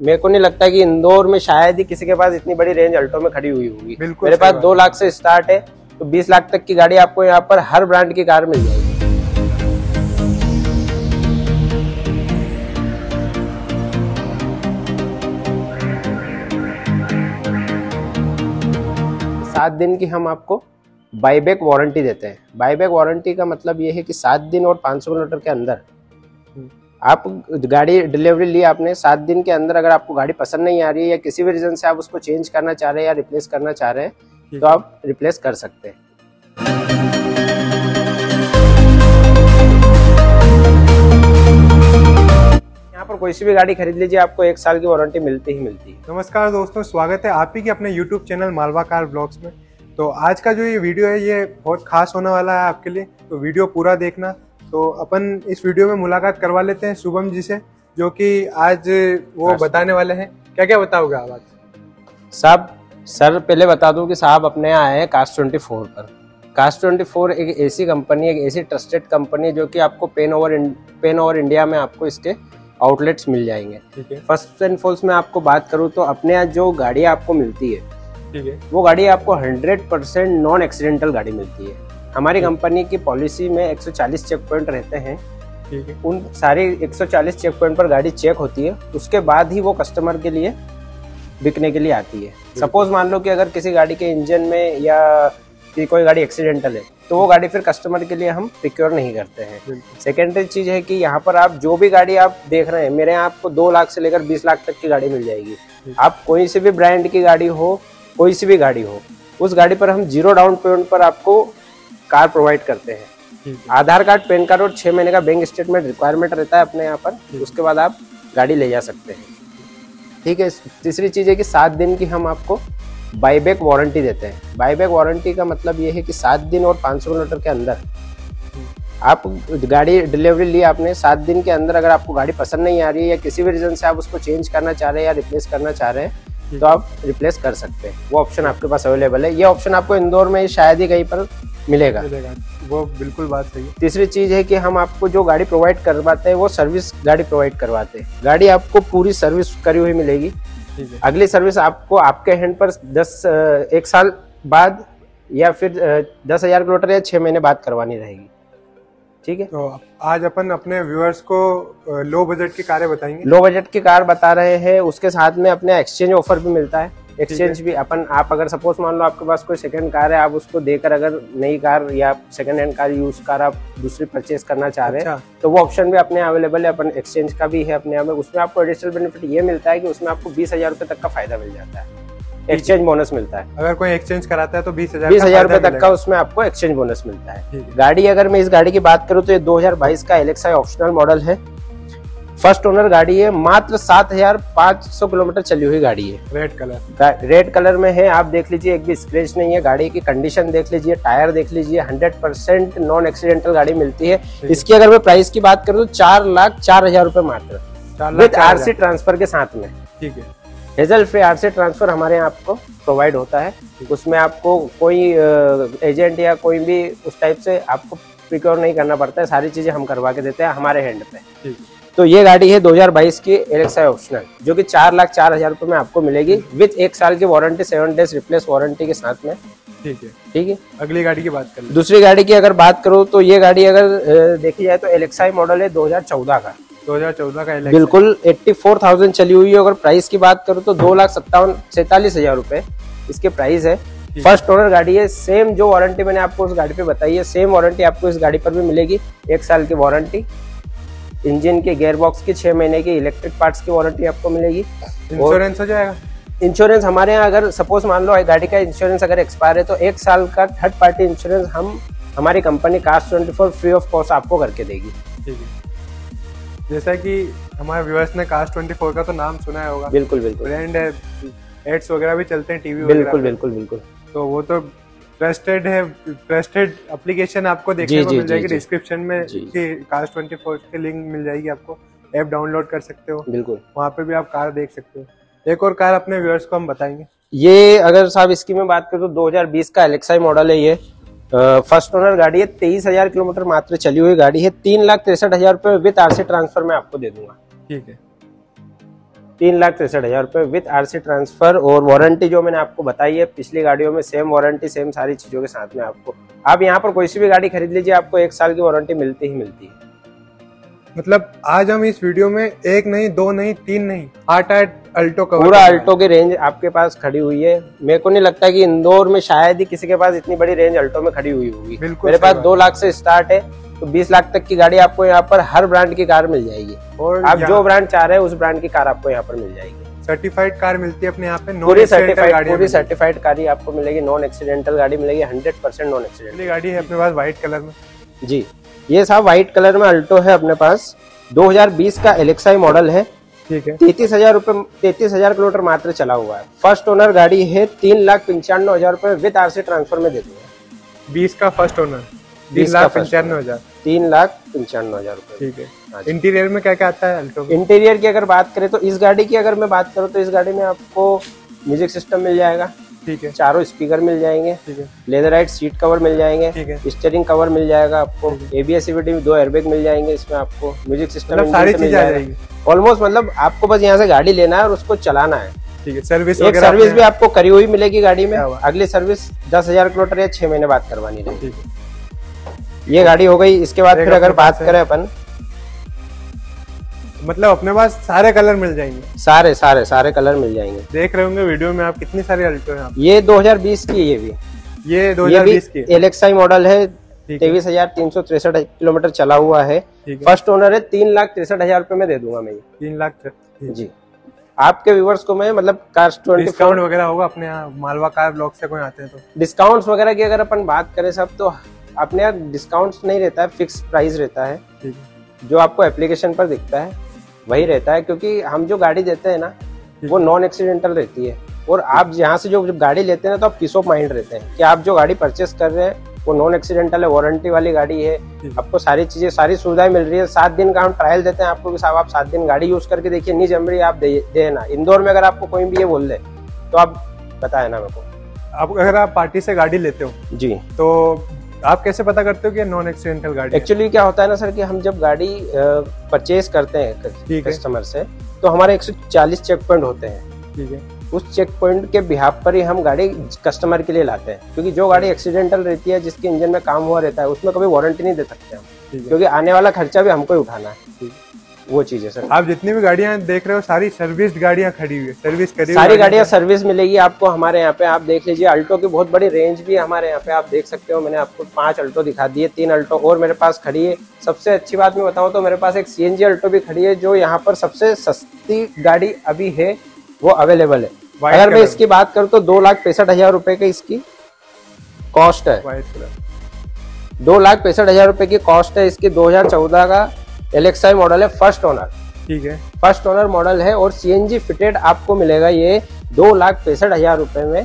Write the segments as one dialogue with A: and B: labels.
A: मेरे को नहीं लगता कि इंदौर में शायद ही किसी के पास इतनी बड़ी रेंज अल्टो में खड़ी हुई होगी। मेरे पास दो लाख से स्टार्ट है तो बीस लाख तक की गाड़ी आपको यहाँ पर हर ब्रांड की कार मिल जाएगी। सात दिन की हम आपको बाईबैक वारंटी देते हैं। बाईबैक वारंटी का मतलब ये है कि सात दिन और 500 किलोमीटर के अंदर आप गाड़ी डिलीवरी ली आपने सात दिन के अंदर अगर आपको गाड़ी पसंद नहीं आ रही है या किसी भी रीजन से आप उसको चेंज करना चाह रहे हैं या रिप्लेस करना चाह रहे हैं तो आप रिप्लेस कर सकते हैं। यहाँ पर कोई सी भी गाड़ी खरीद लीजिए आपको एक साल की वारंटी मिलती ही मिलती है।
B: नमस्कार दोस्तों स्वागत है आप ही के अपने YouTube channel Malwa car blogs में। तो आज का जो ये वीडियो है ये बहुत खास होने वाला है आपके लिए तो वीडियो पूरा देखना। तो अपन इस वीडियो में मुलाकात करवा लेते हैं शुभम जी से जो कि आज वो
A: हाँ,
B: बताने वाले हैं। क्या क्या बताओगे आप आज?
A: साहब सर पहले बता दूँ कि साहब अपने यहाँ आए हैं कास्ट ट्वेंटी फोर पर। कास्ट ट्वेंटी फोर एक ऐसी कंपनी एक ऐसी ट्रस्टेड कंपनी जो कि आपको pan over pan over India में आपको इसके आउटलेट्स मिल जाएँगे। फ़र्स्ट एंड फोर्स में आपको बात करूँ तो अपने यहाँ जो गाड़ी आपको मिलती है
B: ठीक है।
A: वो गाड़ी आपको 100 परसेंट नॉन एक्सीडेंटल गाड़ी मिलती है। हमारी कंपनी की पॉलिसी में 140 चेक पॉइंट रहते हैं। उन सारे 140 चेक पॉइंट पर गाड़ी चेक होती है। उसके बाद ही वो कस्टमर के लिए बिकने के लिए आती है। सपोज़ मान लो कि अगर किसी गाड़ी के इंजन में या कि कोई गाड़ी एक्सीडेंटल है तो वो गाड़ी फिर कस्टमर के लिए हम प्रिक्योर नहीं करते हैं। सेकेंडरी चीज़ है कि यहाँ पर आप जो भी गाड़ी आप देख रहे हैं मेरे यहाँ आपको दो लाख से लेकर बीस लाख तक की गाड़ी मिल जाएगी। आप कोई सी भी ब्रांड की गाड़ी हो कोई सी भी गाड़ी हो उस गाड़ी पर हम ज़ीरो डाउन पेमेंट पर आपको कार प्रोवाइड करते हैं। आधार कार्ड पैन कार्ड और छह महीने का बैंक स्टेटमेंट रिक्वायरमेंट रहता है अपने यहाँ पर। उसके बाद आप गाड़ी ले जा सकते हैं। ठीक है तीसरी चीज़ है कि सात दिन की हम आपको बाईबैक वारंटी देते हैं। बाईबैक वारंटी का मतलब ये है कि सात दिन और 500 किलोमीटर के अंदर। आप गाड़ी डिलीवरी ली आपने सात दिन के अंदर अगर आपको गाड़ी पसंद नहीं आ रही है या किसी भी रीजन से आप उसको चेंज करना चाह रहे हैं या रिप्लेस करना चाह रहे हैं तो आप रिप्लेस कर सकते हैं। वो ऑप्शन आपके पास अवेलेबल है। ये ऑप्शन आपको इंदौर में शायद ही कहीं पर मिलेगा।
B: मिलेगा। वो बिल्कुल बात सही है।
A: तीसरी चीज़ है कि हम आपको जो गाड़ी प्रोवाइड करवाते हैं वो सर्विस गाड़ी प्रोवाइड करवाते हैं। गाड़ी आपको पूरी सर्विस करी हुई मिलेगी। अगली सर्विस आपको आपके हैंड पर दस एक साल बाद या फिर दस हज़ार किलोमीटर या छह महीने बाद करवानी रहेगी। ठीक है?
B: तो आज अपन अपने व्यूअर्स को लो बजट की कारें बताएँगे।
A: लो बजट की कार बता रहे हैं। उसके साथ में अपने एक्सचेंज ऑफ़र भी मिलता है। एक्सचेंज भी अपन आप अगर सपोज़ मान लो आपके पास कोई सेकंड कार है आप उसको देकर अगर नई कार या second hand car use car आप दूसरी परचेज करना चाह रहे हैं
B: अच्छा।
A: तो वो ऑप्शन भी अपने अवेलेबल है अपन एक्सचेंज का भी है अपने यहाँ में उसमें आपको एडिशनल बेनिफिट ये मिलता है कि उसमें आपको बीस हज़ार रुपए तक का फ़ायदा मिल जाता है। एक्सचेंज बोनस मिलता है।
B: अगर कोई एक्सचेंज कराता है तो बीस हज़ार
A: बीस हज़ार रुपए तक का उसमें आपको एक्सचेंज बोनस मिलता है।
B: है।
A: गाड़ी अगर मैं इस गाड़ी की बात करूँ तो ये 2022 का एलेक्सा ऑप्शनल मॉडल है। फ़र्स्ट ओनर गाड़ी है मात्र सात हज़ार पाँच सौ किलोमीटर चली हुई गाड़ी है।
B: रेड कलर
A: रेड कलर में है आप देख लीजिए एक भी स्क्रेच नहीं है गाड़ी की कंडीशन देख लीजिए टायर देख लीजिए हंड्रेड परसेंट नॉन एक्सीडेंटल गाड़ी मिलती है। इसकी अगर मैं प्राइस की बात करूँ तो चार लाख चार हज़ार रूपए मात्र। विद आरसी ट्रांसफ़र के साथ में।
B: ठीक है।
A: हेजल फ्री आरसी ट्रांसफ़र हमारे यहाँ आपको प्रोवाइड होता है। उसमें आपको कोई एजेंट या कोई भी उस टाइप से आपको प्रिक्योर नहीं करना पड़ता है सारी चीज़ें हम करवा के देते हैं हमारे हैंड पे।
B: ठीक
A: तो ये गाड़ी है 2022 की एलेक्सा ऑप्शनल जो कि चार लाख चार हज़ार रुपए में आपको मिलेगी विद एक साल की warranty seven days replace warranty के साथ में।
B: ठीक है।
A: ठीक है?
B: अगली गाड़ी की बात कर
A: दूसरी गाड़ी की अगर बात करूँ तो ये गाड़ी अगर देखी जाए तो एलेक्सा मॉडल है 2014 का।
B: 2014 का एलेक्सा
A: बिल्कुल 84,000 चली हुई है। अगर प्राइस की बात करूँ तो दो लाख सत्तावन सैतालीस हज़ार रुपए इसके प्राइस है। फ़र्स्ट ओनर गाड़ी है। सेम जो वारंटी मैंने आपको उस गाड़ी पे बताई है सेम वारंटी आपको इस गाड़ी पर भी मिलेगी एक साल की वारंटी इंजन के गेयर बॉक्स की छह महीने की इलेक्ट्रिक पार्ट्स की वारंटी आपको मिलेगी।
B: इंश्योरेंस हो जाएगा?
A: इंश्योरेंस हमारे यहाँ अगर सपोज़ मान लो गाड़ी का इंश्योरेंस अगर एक्सपायर है तो एक साल का थर्ड पार्टी इंश्योरेंस हम हमारी company cast twenty four free of cost आपको करके देगी।
B: जैसा कि हमारे व्यूअर्स ने कास्ट 24 का तो नाम सुना है होगा।
A: बिल्कुल बिल्कुल।
B: ब्रांड है एड्स वगैरह भी चलते हैं टीवी
A: बिल्कुल बिल्कुल बिल्कुल।
B: तो वो तो ट्रस्टेड है ट्रस्टेड एप्लीकेशन आपको देखने
A: जी,
B: को
A: जी,
B: मिल जाएगी। डिस्क्रिप्शन में
A: जी।
B: कि कास्ट 24 की लिंक मिल जाएगी आपको। ऐप डाउनलोड कर सकते हो।
A: बिल्कुल।
B: वहाँ पे भी आप कार देख सकते हो। एक और कार अपने व्यूअर्स को हम बताएँगे।
A: ये अगर साहब इसकी मैं बात करूँ तो 2020 का एलेक्साई मॉडल है ये। फ़र्स्ट ओनर गाड़ी है तेईस हज़ार किलोमीटर मात्र चली हुई गाड़ी है। तीन लाख तिरसठ हज़ार रुपए विद आरसी ट्रांसफ़र में आपको दे दूँगा।
B: ठीक है।
A: तीन लाख तिरसठ हज़ार रुपये विथ आरसी ट्रांसफ़र और वारंटी जो मैंने आपको बताई है पिछली गाड़ियों में सेम वारंटी सेम सारी चीज़ों के साथ में आपको। आप यहाँ पर कोई सी भी गाड़ी खरीद लीजिए आपको एक साल की वारंटी मिलती ही मिलती है।
B: मतलब आज हम इस वीडियो में एक नहीं दो नहीं तीन नहीं आठ आठ अल्टो कवर
A: पूरा अल्टो की रेंज आपके पास खड़ी हुई है। मेरे को नहीं लगता कि इंदौर में शायद ही किसी के पास इतनी बड़ी रेंज अल्टो में खड़ी हुई होगी। मेरे पास दो लाख से स्टार्ट है। तो बीस लाख तक की गाड़ी आपको यहाँ पर हर ब्रांड की कार मिल जाएगी।
B: और
A: आप जो ब्रांड चाह रहे हैं उस ब्रांड की कार आपको यहाँ पर मिल जाएगी।
B: सर्टिफाइड कार मिलती है अपने यहाँ पे?
A: पूरी सर्टिफाइड पूरी सर्टिफाइड कार ही आपको मिलेगी। नॉन एक्सीडेंटल गाड़ी मिलेगी। हंड्रेड परसेंट नॉन एक्सीडेंटल
B: गाड़ी है अपने पास व्हाइट कलर में।
A: जी। ये साहब व्हाइट कलर में अल्टो है अपने पास। 2020 का एलेक्साई मॉडल है।
B: ठीक है।
A: तैतीस हज़ार रूपए तैतीस हज़ार किलोमीटर मात्र चला हुआ है। फ़र्स्ट ओनर गाड़ी है। तीन लाख पंचानवे हज़ार रूपए विद आरसी ट्रांसफ़र में दे दूँगा
B: बीस का फ़र्स्ट ओनर तीन लाख पंचानवे हज़ार।
A: तीन लाख पंचानवे हज़ार रूपए।
B: ठीक
A: हाँ।
B: है इंटीरियर में क्या क्या आता है अल्टो
A: इंटीरियर की अगर बात करें तो इस गाड़ी की अगर मैं बात करूँ तो इस गाड़ी में आपको म्यूज़िक सिस्टम मिल जाएगा।
B: ठीक है।
A: चारों स्पीकर मिल जाएँगे।
B: ठीक है।
A: लेदराइट सीट कवर मिल जाएँगे।
B: ठीक है।
A: स्टेयरिंग कवर मिल जाएगा आपको। एबीएस सीवीटी दो एयरबैग मिल जाएँगे इसमें आपको म्यूज़िक सिस्टम
B: मतलब सारी चीज़ें आ जाएगी।
A: ऑलमोस्ट मतलब आपको बस यहाँ से गाड़ी लेना है और उसको चलाना है।
B: ठीक है सर्विस
A: एक सर्विस भी आपको करी हुई मिलेगी गाड़ी में। अगली सर्विस दस हज़ार किलोमीटर या छह महीने बाद करवानी रहेगी।
B: है।
A: ये गाड़ी हो गई इसके बाद फिर अगर बात करें अपन।
B: मतलब अपने पास सारे कलर मिल जाएँगे।
A: सारे सारे सारे कलर मिल जाएँगे।
B: देख रहे होंगे वीडियो में आप कितनी सारी अल्टो है
A: ये 2020 की है ये भी।
B: ये
A: ये
B: 2020 की
A: एलेक्साई मॉडल है तेईस हज़ार तीन सौ तिरसठ किलोमीटर चला हुआ है। फ़र्स्ट ओनर है तीन लाख तिरसठ हज़ार रूपए में दे दूँगा मैं
B: तीन लाख
A: जी। आपके व्यूवर्स को मैं मतलब ट्वेंटी
B: डिस्काउंट वगैरह होगा अपने यहाँ मालवा कार ब्लॉक से कोई आते हैं तो।
A: डिस्काउंट्स वगैरह की अगर अपन बात करें सब तो अपने यहाँ डिस्काउंट्स नहीं रहता है फिक्स प्राइस रहता है। जो आपको एप्लीकेशन पर दिखता है वही रहता है क्योंकि हम जो गाड़ी देते हैं ना वो नॉन एक्सीडेंटल रहती है। और आप यहाँ से जो जब गाड़ी लेते हैं ना तो आप पीस ऑफ़ माइंड रहते हैं कि आप जो गाड़ी परचेस कर रहे हैं वो नॉन एक्सीडेंटल है वारंटी वाली गाड़ी है। आपको सारी चीज़ें सारी सुविधाएँ मिल रही है। सात दिन का हम ट्रायल देते हैं आपको कि साहब आप सात दिन गाड़ी यूज़ करके देखिए नहीं जम रही आप दे देना इंदौर में अगर आपको कोई भी ये बोल दे तो आप बताए ना मेरे को।
B: अब अगर आप पार्टी से गाड़ी लेते हो
A: जी।
B: तो आप कैसे पता करते हो कि नॉन एक्सीडेंटल गाड़ी
A: एक्चुअली क्या होता है ना सर कि हम जब गाड़ी परचेज करते हैं। कस्टमर से तो हमारे 140 चेक पॉइंट होते हैं।
B: ठीक है।
A: उस चेक पॉइंट के बिहाफ पर ही हम गाड़ी कस्टमर के लिए लाते हैं। क्योंकि जो गाड़ी एक्सीडेंटल रहती है जिसके इंजन में काम हुआ रहता है उसमें कभी वारंटी नहीं दे सकते हम। क्योंकि आने वाला खर्चा भी हमको ही उठाना है। वो चीज़ है सर।
B: आप जितनी भी गाड़ियाँ देख रहे हो सारी सर्विस्ड गाड़ियाँ खड़ी हुई है। सर्विस करी
A: सारी गाड़ियाँ। सर्विस मिलेगी आपको हमारे यहाँ पे। आप देख लीजिए अल्टो की बहुत बड़ी रेंज भी हमारे यहाँ पे आप देख सकते हो। मैंने आपको पाँच अल्टो दिखा दिए तीन अल्टो और मेरे पास खड़ी है। सबसे अच्छी बात मैं बताऊँ तो मेरे पास एक सीएनजी अल्टो भी खड़ी है जो यहाँ पर सबसे सस्ती गाड़ी अभी है वो अवेलेबल है। अगर मैं इसकी बात करूँ तो दो लाख पैंसठ हज़ार रुपए की इसकी कॉस्ट है। दो लाख पैंसठ हज़ार रुपए की कॉस्ट है इसकी 2014 का एलेक्साई मॉडल है फ़र्स्ट ओनर
B: ठीक है।
A: फ़र्स्ट ओनर मॉडल है और सीएनजी फिटेड आपको मिलेगा ये दो लाख पैंसठ हज़ार रुपए में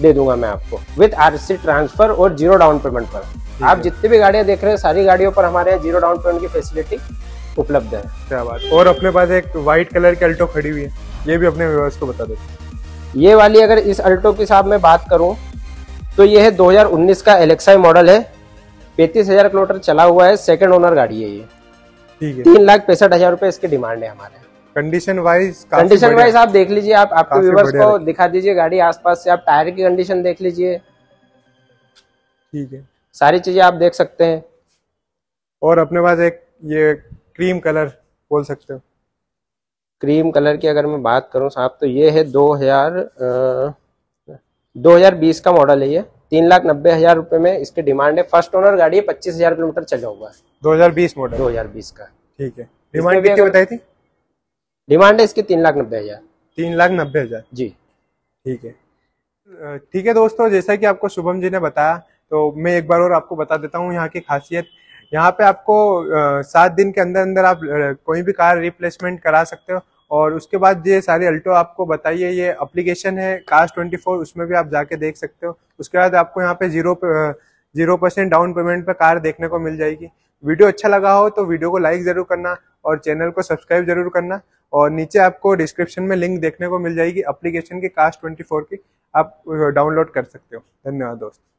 A: दे दूँगा मैं आपको विद आरसी ट्रांसफ़र और ज़ीरो डाउन पेमेंट पर। आप जितनी भी गाड़ियाँ देख रहे हैं सारी गाड़ियों पर हमारे यहाँ ज़ीरो डाउन पेमेंट की फैसिलिटी उपलब्ध है।
B: क्या बात। और अपने पास एक व्हाइट कलर की अल्टो खड़ी हुई है ये भी अपने को बता देते
A: ये वाली अगर इस अल्टो की साहब मैं बात करूँ तो ये है 2019 का एलेक्साई मॉडल है पैंतीस हज़ार किलोमीटर चला हुआ है सेकेंड ओनर गाड़ी है ये।
B: ठीक है।
A: तीन लाख पैंसठ हज़ार रूपए इसकी डिमांड है हमारे।
B: कंडीशन वाइज
A: कंडीशन वाइज आप देख लीजिए आप आपके व्यूवर्स को दिखा दीजिए गाड़ी आसपास से आप टायर की कंडीशन देख लीजिए।
B: ठीक है।
A: सारी चीज़ें आप देख सकते हैं।
B: और अपने पास एक ये क्रीम कलर बोल सकते हो।
A: क्रीम कलर की अगर मैं बात करूँ साहब तो ये है 2000 दो हज़ार बीस का मॉडल है ये। तीन लाख नब्बे हज़ार रुपए में इसकी डिमांड है। फ़र्स्ट ओनर गाड़ी है पच्चीस हज़ार किलोमीटर चला हुआ है।
B: 2020 मॉडल
A: दो हज़ार बीस का।
B: ठीक है। डिमांड कितनी बताई थी?
A: डिमांड है इसकी तीन लाख नब्बे हज़ार।
B: तीन लाख नब्बे हज़ार।
A: जी।
B: ठीक है। ठीक है दोस्तों जैसा कि आपको शुभम जी ने बताया तो मैं एक बार और आपको बता देता हूँ यहाँ की खासियत। यहाँ पे आपको सात दिन के अंदर अंदर आप कोई भी कार रिप्लेसमेंट करा सकते हो और उसके बाद ये सारी अल्टो आपको बताइए ये अप्लीकेशन है कार्स ट्वेंटी फोर उसमें भी आप जाके देख सकते हो। उसके बाद आपको यहाँ पे zero zero percent down payment पे कार देखने को मिल जाएगी। वीडियो अच्छा लगा हो तो वीडियो को लाइक ज़रूर करना और चैनल को सब्सक्राइब ज़रूर करना। और नीचे आपको डिस्क्रिप्शन में लिंक देखने को मिल जाएगी अप्लीकेशन की कास्ट 24 की, आप डाउनलोड कर सकते हो। धन्यवाद दोस्तों।